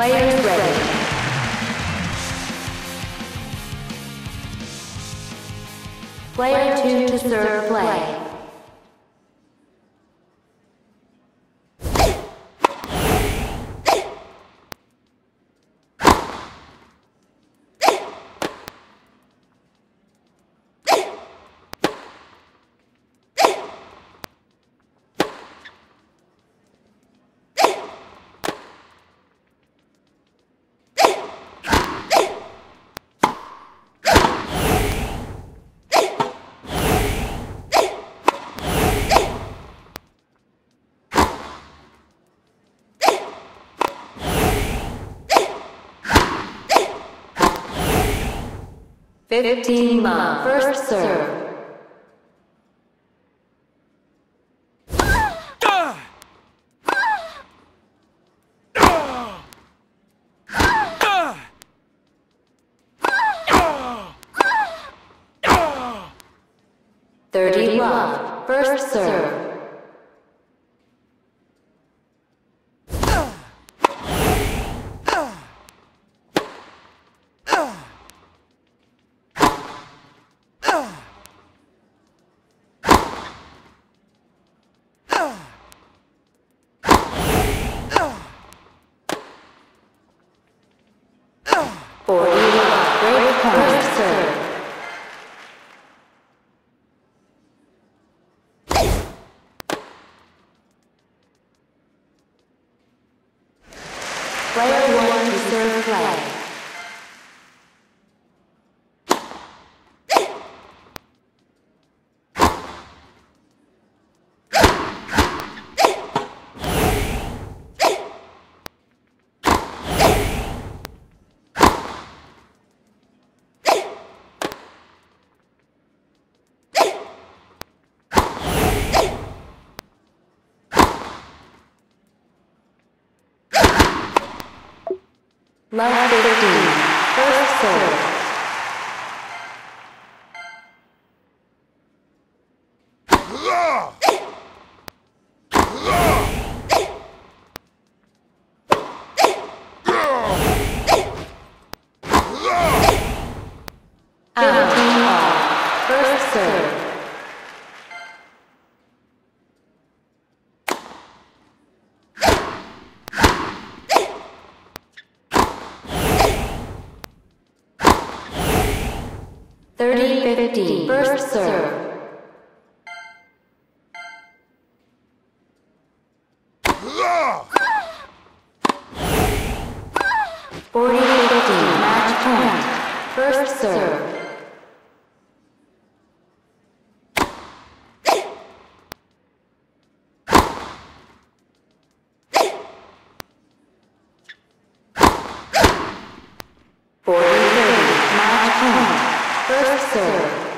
Players ready. Player 2 to serve play. Fifteen love. First serve. Thirty love. First serve. Forty love. Break point. First serve. Player one to serve Love 15. First serve. First serve. Thirty fifteen. First serve. Forty fifteen. Match point. First serve. First